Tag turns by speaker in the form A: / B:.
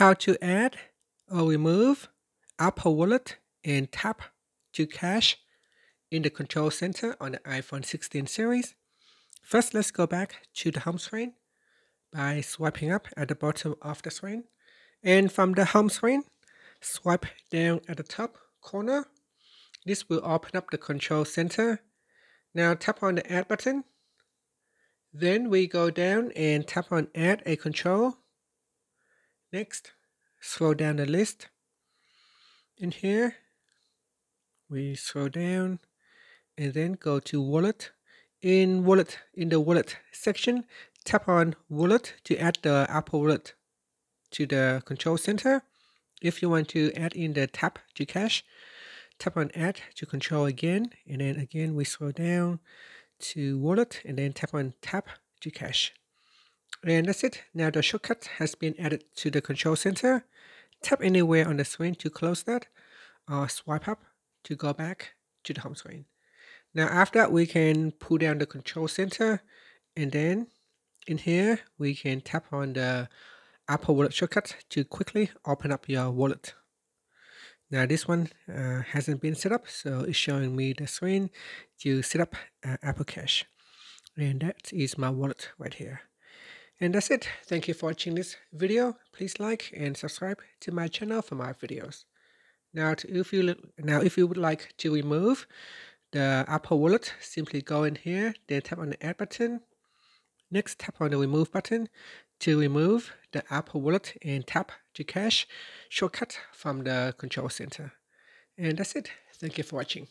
A: how to add or remove Apple Wallet and tap to cash in the control center on the iPhone 16 series. First, let's go back to the home screen by swiping up at the bottom of the screen. And from the home screen, swipe down at the top corner. This will open up the control center. Now tap on the add button. Then we go down and tap on add a control. Next, scroll down the list. In here, we scroll down and then go to wallet. In wallet, in the wallet section, tap on wallet to add the Apple wallet to the control center. If you want to add in the tap to cash, tap on add to control again, and then again we scroll down to wallet and then tap on tap to cash. And that's it. Now the shortcut has been added to the control center. Tap anywhere on the screen to close that or swipe up to go back to the home screen. Now after that, we can pull down the control center and then in here, we can tap on the Apple Wallet shortcut to quickly open up your wallet. Now this one uh, hasn't been set up, so it's showing me the screen to set up uh, Apple Cash. And that is my wallet right here. And that's it. Thank you for watching this video. Please like and subscribe to my channel for more videos. Now, if you now if you would like to remove the Apple Wallet, simply go in here, then tap on the Add button. Next, tap on the Remove button to remove the Apple Wallet and tap to cash shortcut from the control center. And that's it. Thank you for watching.